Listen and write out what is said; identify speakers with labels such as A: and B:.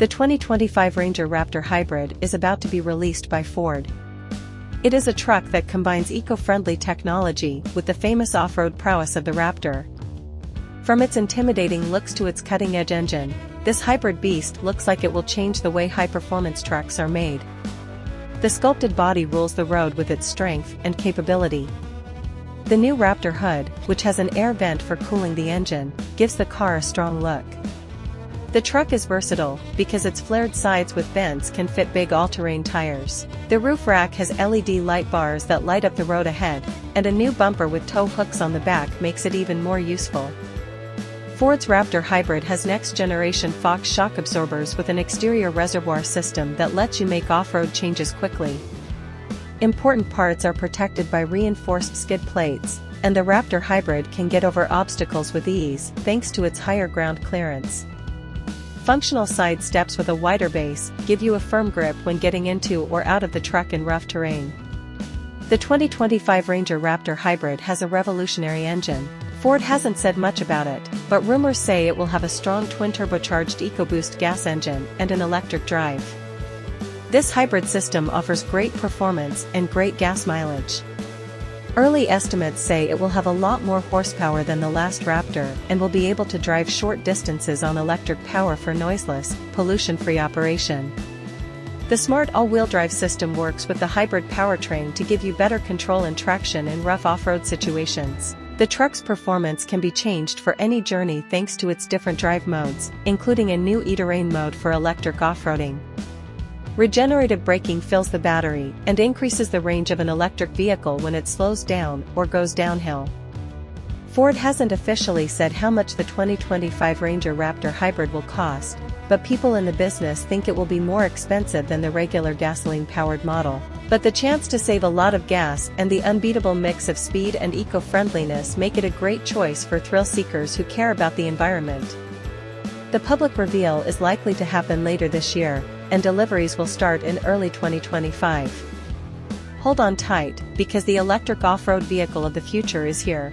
A: The 2025 Ranger Raptor Hybrid is about to be released by Ford. It is a truck that combines eco-friendly technology with the famous off-road prowess of the Raptor. From its intimidating looks to its cutting-edge engine, this hybrid beast looks like it will change the way high-performance trucks are made. The sculpted body rules the road with its strength and capability. The new Raptor hood, which has an air vent for cooling the engine, gives the car a strong look. The truck is versatile, because its flared sides with vents can fit big all-terrain tires. The roof rack has LED light bars that light up the road ahead, and a new bumper with tow hooks on the back makes it even more useful. Ford's Raptor Hybrid has next-generation Fox shock absorbers with an exterior reservoir system that lets you make off-road changes quickly. Important parts are protected by reinforced skid plates, and the Raptor Hybrid can get over obstacles with ease thanks to its higher ground clearance. Functional side steps with a wider base give you a firm grip when getting into or out of the truck in rough terrain. The 2025 Ranger Raptor Hybrid has a revolutionary engine. Ford hasn't said much about it, but rumors say it will have a strong twin-turbocharged EcoBoost gas engine and an electric drive. This hybrid system offers great performance and great gas mileage. Early estimates say it will have a lot more horsepower than the last Raptor and will be able to drive short distances on electric power for noiseless, pollution-free operation. The smart all-wheel drive system works with the hybrid powertrain to give you better control and traction in rough off-road situations. The truck's performance can be changed for any journey thanks to its different drive modes, including a new e-terrain mode for electric off-roading. Regenerative braking fills the battery and increases the range of an electric vehicle when it slows down or goes downhill. Ford hasn't officially said how much the 2025 Ranger Raptor Hybrid will cost, but people in the business think it will be more expensive than the regular gasoline-powered model. But the chance to save a lot of gas and the unbeatable mix of speed and eco-friendliness make it a great choice for thrill seekers who care about the environment. The public reveal is likely to happen later this year, and deliveries will start in early 2025. Hold on tight, because the electric off-road vehicle of the future is here.